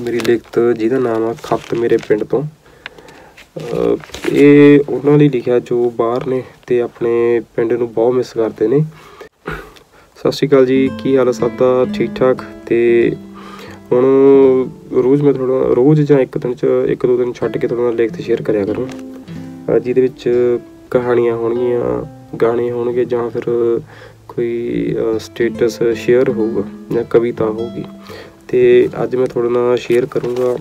ਮੇਰੀ ਲਿਖਤ, ਜਿਹਦਾ ਨਾਮ ਆ ਖੱਤ ਮੇਰੇ ਪਿੰਡ ਤੋਂ। ਇਹ ਉਹਨਾਂ ਲਈ ਲਿਖਿਆ ਜੋ ਬਾਹਰ ਨੇ ਤੇ ਆਪਣੇ ਪਿੰਡ ਨੂੰ ਬਹੁਤ ਮਿਸ ਕਰਦੇ ਨੇ। ਸਤਿ ਸ਼੍ਰੀ ਅਕਾਲ ਜੀ, ਕੀ ਹਾਲ ਹੈ ਸਭ ਦਾ ਠੀਕ ਠਾਕ ਤੇ ਹੁਣ ਰੋਜ਼ ਮੈਂ ਥੋੜਾ ਰੋਜ਼ ਜਾਂ ਇੱਕ ਦਿਨ ਚ, ਇੱਕ ਦੋ ਦਿਨ ਛੱਡ ਕੇ ਤੁਹਾਡੇ ਨਾਲ ਲਿਖਤ ਸ਼ੇਅਰ ਕਰਿਆ ਕਰਾਂ। ਜਿਹਦੇ ਵਿੱਚ ਕਹਾਣੀਆਂ ਹੋਣਗੀਆਂ, ਗਾਣੇ ਹੋਣਗੇ ਜਾਂ ਫਿਰ ਕੋਈ ਸਟੇਟਸ ਸ਼ੇਅਰ ਹੋਊਗਾ ਜਾਂ ਕਵਿਤਾ ਹੋਊਗੀ। ਤੇ ਅੱਜ ਮੈਂ ਤੁਹਾਡੇ ਨਾਲ ਸ਼ੇਅਰ ਕਰੂੰਗਾ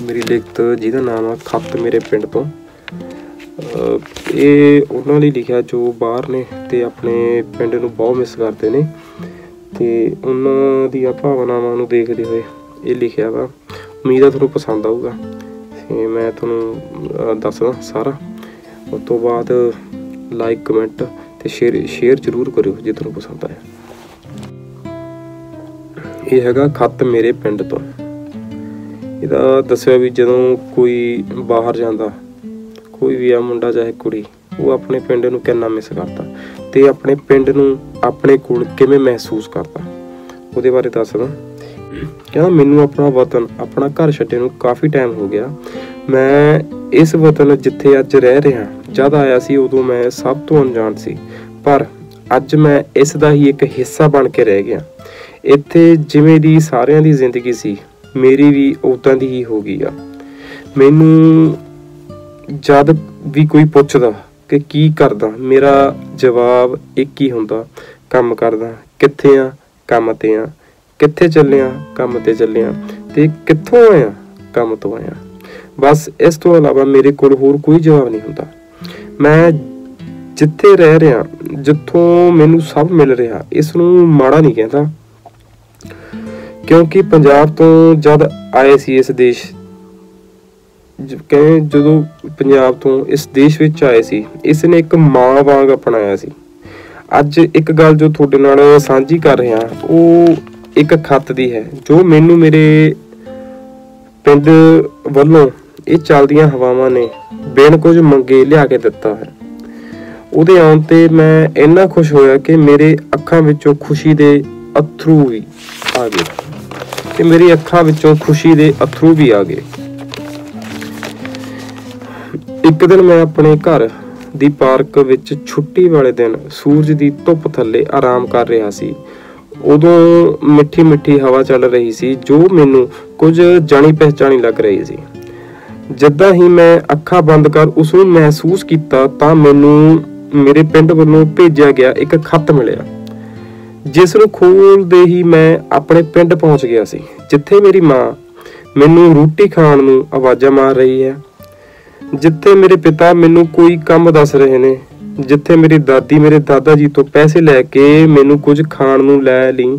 ਮੇਰੀ ਲਿਖਤ, ਜਿਹਦਾ ਨਾਮ ਆ ਖੱਤ ਮੇਰੇ ਪਿੰਡ ਤੋਂ। ਇਹ ਉਹਨਾਂ ਲਈ ਲਿਖਿਆ ਜੋ ਬਾਹਰ ਨੇ ਤੇ ਆਪਣੇ ਪਿੰਡ ਨੂੰ ਬਹੁਤ ਮਿਸ ਕਰਦੇ ਨੇ ਤੇ ਉਹਨਾਂ ਦੀਆਂ ਭਾਵਨਾਵਾਂ ਨੂੰ ਦੇਖਦੇ ਹੋਏ ਇਹ ਲਿਖਿਆ ਵਾ। ਉਮੀਦ ਆ ਤੁਹਾਨੂੰ ਪਸੰਦ ਆਊਗਾ। ਤੇ ਮੈਂ ਤੁਹਾਨੂੰ ਦੱਸਦਾ ਸਾਰਾ। ਉਸ ਤੋਂ ਬਾਅਦ ਲਾਈਕ ਕਮੈਂਟ ਤੇ ਸ਼ੇਅਰ ਸ਼ੇਅਰ ਜ਼ਰੂਰ ਕਰਿਓ ਜੇ ਤੁਹਾਨੂੰ ਪਸੰਦ ਆਇਆ। ਇਹ ਹੈਗਾ ਖੱਤ ਮੇਰੇ ਪਿੰਡ ਤੋਂ। ਇਹਦਾ ਦੱਸਿਆ ਵੀ ਜਦੋਂ ਕੋਈ ਬਾਹਰ ਜਾਂਦਾ, ਕੋਈ ਵੀ ਆ ਮੁੰਡਾ ਚਾਹੇ ਕੁੜੀ, ਉਹ ਆਪਣੇ ਪਿੰਡ ਨੂੰ ਕਿੰਨਾ ਮਿਸ ਕਰਦਾ ਤੇ ਆਪਣੇ ਪਿੰਡ ਨੂੰ ਆਪਣੇ ਕੋਲ ਕਿਵੇਂ ਮਹਿਸੂਸ ਕਰਦਾ। ਉਹਦੇ ਬਾਰੇ ਦੱਸਦਾ। ਕਹਿੰਦਾ, ਮੈਨੂੰ ਆਪਣਾ ਵਤਨ, ਆਪਣਾ ਘਰ ਛੱਡੇ ਨੂੰ ਕਾਫੀ ਟਾਈਮ ਹੋ ਗਿਆ। ਮੈਂ ਇਸ ਵਤਨ ਜਿੱਥੇ ਅੱਜ ਰਹਿ ਰਿਹਾ, ਜਦ ਆਇਆ ਸੀ ਉਦੋਂ ਮੈਂ ਸਭ ਤੋਂ ਅਣਜਾਣ ਸੀ। ਪਰ ਅੱਜ ਮੈਂ ਇਸ ਦਾ ਹੀ ਇੱਕ ਹਿੱਸਾ ਬਣ ਕੇ ਰਹਿ ਗਿਆ। ਇੱਥੇ ਜਿਵੇਂ ਦੀ ਸਾਰਿਆਂ ਦੀ ਜ਼ਿੰਦਗੀ ਸੀ, ਮੇਰੀ ਵੀ ਉਦਾਂ ਦੀ ਹੀ ਹੋ ਗਈ ਆ। ਮੈਨੂੰ ਜਦ ਵੀ ਕੋਈ ਪੁੱਛਦਾ ਕਿ ਕੀ ਕਰਦਾ, ਮੇਰਾ ਜਵਾਬ ਇੱਕ ਹੀ ਹੁੰਦਾ, ਕੰਮ ਕਰਦਾ, ਕਿੱਥੇ ਆ, ਕੰਮ ਤੇ ਆ, ਕਿੱਥੇ ਚੱਲਿਆ, ਕੰਮ ਤੇ ਚੱਲਿਆ ਤੇ ਕਿੱਥੋਂ ਆਇਆ, ਕੰਮ ਤੋਂ ਆਇਆ। ਬਸ ਇਸ ਤੋਂ ਇਲਾਵਾ ਮੇਰੇ ਕੋਲ ਹੋਰ ਕੋਈ ਜਵਾਬ ਨਹੀਂ ਹੁੰਦਾ। ਮੈਂ ਜਿੱਥੇ ਰਹਿ ਰਿਹਾ, ਜਿੱਥੋਂ ਮੈਨੂੰ ਸਭ ਮਿਲ ਰਿਹਾ ਇਸ ਨੂੰ ਮਾੜਾ ਨਹੀਂ ਕਹਿੰਦਾ। ਕਿਉਂਕਿ ਪੰਜਾਬ ਤੋਂ ਜਦ ਆਏ ਸੀ ਇਸ ਦੇਸ਼, ਜ- ਜਦੋਂ ਪੰਜਾਬ ਤੋਂ ਇਸ ਦੇਸ਼ ਵਿੱਚ ਆਏ ਸੀ ਇਸ ਨੇ ਇੱਕ ਮਾਂ ਵਾਂਗ ਅਪਣਾਇਆ ਸੀ। ਅੱਜ ਇੱਕ ਗੱਲ ਜੋ ਤੁਹਾਡੇ ਨਾਲ ਸਾਂਝੀ ਕਰ ਰਿਹਾ, ਉਹ ਇੱਕ ਖੱਤ ਦੀ ਹੈ, ਜੋ ਮੈਨੂੰ ਮੇਰੇ ਪਿੰਡ ਵੱਲੋਂ ਇਹ ਚੱਲਦੀਆਂ ਹਵਾਵਾਂ ਨੇ ਬਿਨ ਕੁਝ ਮੰਗੇ ਲਿਆ ਕੇ ਦਿੱਤਾ ਹੈ। ਉਹਦੇ ਆਉਣ ਤੇ ਮੈਂ ਇੰਨਾ ਖੁਸ਼ ਹੋਇਆ ਕਿ ਮੇਰੇ ਅੱਖਾਂ ਵਿੱਚੋਂ ਖੁਸ਼ੀ ਦੇ ਅਥਰੂ ਵੀ ਆ ਗਏ। ਕਿ ਮੇਰੀ ਅੱਖਾਂ ਵਿੱਚੋਂ ਖੁਸ਼ੀ ਦੇ ਅਥਰੂ ਵੀ ਆ ਗਏ। ਇੱਕ ਦਿਨ ਮੈਂ ਆਪਣੇ ਘਰ ਦੀ ਪਾਰਕ ਵਿੱਚ ਛੁੱਟੀ ਵਾਲੇ ਦਿਨ ਸੂਰਜ ਦੀ ਧੁੱਪ ਥੱਲੇ ਆਰਾਮ ਕਰ ਰਿਹਾ ਸੀ। ਉਦੋਂ ਮਿੱਠੀ ਮਿੱਠੀ ਹਵਾ ਚੱਲ ਰਹੀ ਸੀ, ਜੋ ਮੈਨੂੰ ਕੁਝ ਜਾਣੀ ਪਹਿਚਾਣੀ ਲੱਗ ਰਹੀ ਸੀ। ਜਿੱਦਾਂ ਹੀ ਮੈਂ ਅੱਖਾਂ ਬੰਦ ਕਰ ਉਸ ਨੂੰ ਮਹਿਸੂਸ ਕੀਤਾ ਤਾਂ ਮੈਨੂੰ ਮੇਰੇ ਪਿੰਡ ਵੱਲੋਂ ਭੇਜਿਆ ਗਿਆ ਇੱਕ ਖੱਤ ਮਿਲਿਆ, ਜਿਸ ਨੂੰ ਖੋਲਦੇ ਹੀ ਮੈਂ ਆਪਣੇ ਪਿੰਡ ਪਹੁੰਚ ਗਿਆ ਸੀ, ਜਿੱਥੇ ਮੇਰੀ ਮਾਂ ਮੈਨੂੰ ਰੋਟੀ ਖਾਣ ਨੂੰ ਆਵਾਜ਼ਾਂ ਮਾਰ ਰਹੀ ਹੈ, ਜਿੱਥੇ ਮੇਰੇ ਪਿਤਾ ਮੈਨੂੰ ਕੋਈ ਕੰਮ ਦੱਸ ਰਹੇ ਨੇ, ਜਿੱਥੇ ਮੇਰੀ ਦਾਦੀ ਮੇਰੇ ਦਾਦਾ ਜੀ ਤੋਂ ਪੈਸੇ ਲੈ ਕੇ ਮੈਨੂੰ ਕੁਝ ਖਾਣ ਨੂੰ ਲੈ ਲਈ,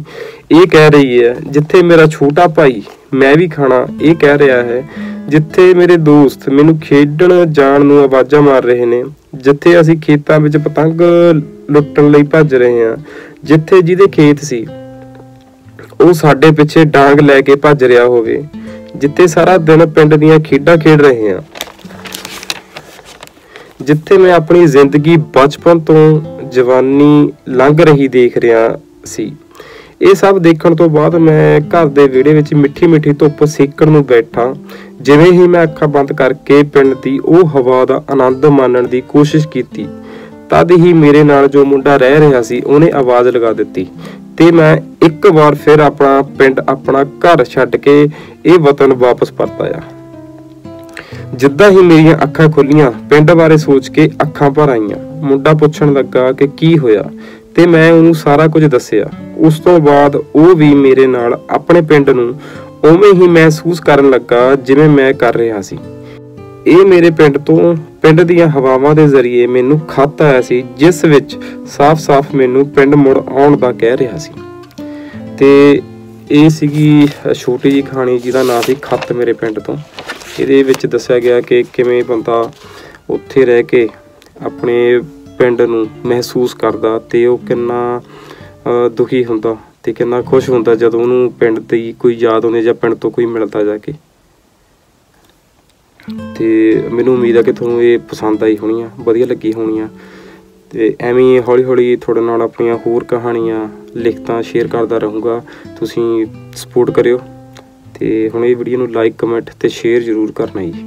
ਇਹ ਕਹਿ ਰਹੀ ਹੈ, ਜਿੱਥੇ ਮੇਰਾ ਛੋਟਾ ਭਾਈ ਮੈਂ ਵੀ ਖਾਣਾ ਇਹ ਕਹਿ ਰਿਹਾ ਹੈ, ਜਿੱਥੇ ਮੇਰੇ ਦੋਸਤ ਮੈਨੂੰ ਖੇਡਣ ਜਾਣ ਨੂੰ ਆਵਾਜ਼ਾਂ ਮਾਰ ਰਹੇ ਨੇ, ਜਿੱਥੇ ਅਸੀਂ ਖੇਤਾਂ ਵਿੱਚ ਪਤੰਗ ਲੁੱਟਣ ਲਈ ਭੱਜ ਰਹੇ ਹਾਂ, ਜਿੱਥੇ ਜਿਹਦੇ ਖੇਤ ਸੀ, ਉਹ ਸਾਡੇ ਪਿੱਛੇ ਡਾਂਗ ਲੈ ਕੇ ਭੱਜ ਰਿਹਾ ਹੋਵੇ, ਜਿੱਥੇ ਸਾਰਾ ਦਿਨ ਪਿੰਡ ਦੀਆਂ ਖੇਡਾਂ ਖੇਡ ਰਹੇ ਹਾਂ। ਜਿੱਥੇ ਮੈਂ ਆਪਣੀ ਜ਼ਿੰਦਗੀ ਬਚਪਨ ਤੋਂ ਜਵਾਨੀ ਲੰਘ ਰਹੀ ਦੇਖ ਰਿਹਾ ਸੀ। ਇਹ ਸਭ ਦੇਖਣ ਤੋਂ ਬਾਅਦ ਮੈਂ ਘਰ ਦੇ ਵਿਹੜੇ ਵਿੱਚ ਮਿੱਠੀ ਮਿੱਠੀ ਧੁੱਪ ਸੇਕਣ ਨੂੰ ਬੈਠਾ। ਜਿਵੇਂ ਹੀ ਮੈਂ ਅੱਖਾਂ ਬੰਦ ਕਰਕੇ ਪਿੰਡ ਦੀ ਉਹ ਹਵਾ ਦਾ ਆਨੰਦ ਮਾਣਨ ਦੀ ਕੋਸ਼ਿਸ਼ ਕੀਤੀ, ਤਦ ਹੀ ਮੇਰੇ ਨਾਲ ਜੋ ਮੁੰਡਾ ਰਹਿ ਰਿਹਾ ਸੀ, ਉਹਨੇ ਆਵਾਜ਼ ਲਗਾ ਦਿੱਤੀ। ਤੇ ਮੈਂ ਇੱਕ ਵਾਰ ਫਿਰ ਆਪਣਾ ਪਿੰਡ ਆਪਣਾ ਘਰ ਛੱਡ ਕੇ ਇਹ ਵਤਨ ਵਾਪਸ ਪਰਤ ਆਇਆ। ਜਿੱਦਾਂ ਹੀ ਮੇਰੀਆਂ ਅੱਖਾਂ ਖੁੱਲੀਆਂ, ਪਿੰਡ ਬਾਰੇ ਸੋਚ ਕੇ ਅੱਖਾਂ ਭਰ ਆਈਆਂ। ਮੁੰਡਾ ਪੁੱਛਣ ਲੱਗਾ ਕਿ ਕੀ ਹੋਇਆ? ਤੇ ਮੈਂ ਉਹਨੂੰ ਸਾਰਾ ਕੁਝ ਦੱਸਿਆ। ਉਸ ਤੋਂ ਬਾਅਦ ਉਹ ਵੀ ਮੇਰੇ ਨਾਲ ਆਪਣੇ ਪਿੰਡ ਨੂੰ ਉਵੇਂ ਹੀ ਮਹਿਸੂਸ ਕਰਨ ਲੱਗਾ ਜਿਵੇਂ ਮੈਂ ਕਰ ਰਿਹਾ ਸੀ। ਇਹ ਮੇਰੇ ਪਿੰਡ ਤੋਂ ਪਿੰਡ ਦੀਆਂ ਹਵਾਵਾਂ ਦੇ ਜ਼ਰੀਏ ਮੈਨੂੰ ਖਤ ਆਇਆ ਸੀ, ਜਿਸ ਵਿੱਚ ਸਾਫ਼-ਸਾਫ਼ ਮੈਨੂੰ ਪਿੰਡ ਮੁੜ ਆਉਣ ਦਾ ਕਹਿ ਰਿਹਾ ਸੀ। ਤੇ ਇਹ ਸੀਗੀ ਛੋਟੀ ਜੀ ਕਹਾਣੀ ਜਿਹਦਾ ਨਾਮ ਸੀ ਖਤ ਮੇਰੇ ਪਿੰਡ ਤੋਂ। ਇਹਦੇ ਵਿੱਚ ਦੱਸਿਆ ਗਿਆ ਕਿ ਕਿਵੇਂ ਬੰਦਾ ਉੱਥੇ ਰਹਿ ਕੇ ਆਪਣੇ ਪਿੰਡ ਨੂੰ ਮਹਿਸੂਸ ਕਰਦਾ ਤੇ ਉਹ ਕਿੰਨਾ ਦੁਖੀ ਹੁੰਦਾ ਤੇ ਕਿੰਨਾ ਖੁਸ਼ ਹੁੰਦਾ ਜਦੋਂ ਉਹਨੂੰ ਪਿੰਡ ਦੀ ਕੋਈ ਯਾਦ ਆਉਂਦੀ ਜਾਂ ਪਿੰਡ ਤੋਂ ਕੋਈ ਮਿਲਦਾ ਜਾ ਕੇ। ਤੇ ਮੈਨੂੰ ਉਮੀਦ ਆ ਕਿ ਤੁਹਾਨੂੰ ਇਹ ਪਸੰਦ ਆਈ ਹੋਣੀ ਆ, ਵਧੀਆ ਲੱਗੀ ਹੋਣੀ ਆ। ਤੇ ਐਵੇਂ ਹੌਲੀ ਹੌਲੀ ਤੁਹਾਡੇ ਨਾਲ ਆਪਣੀਆਂ ਹੋਰ ਕਹਾਣੀਆਂ, ਲਿਖਤਾਂ ਸ਼ੇਅਰ ਕਰਦਾ ਰਹੂੰਗਾ। ਤੁਸੀਂ ਸਪੋਰਟ ਕਰਿਓ ਤੇ ਤੇ ਹੁਣ ਇਹ ਵੀਡੀਓ ਨੂੰ ਲਾਈਕ ਕਮੈਂਟ ਤੇ ਸ਼ੇਅਰ ਜ਼ਰੂਰ ਕਰਨਾ ਜੀ।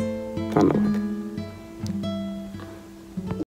ਧੰਨਵਾਦ।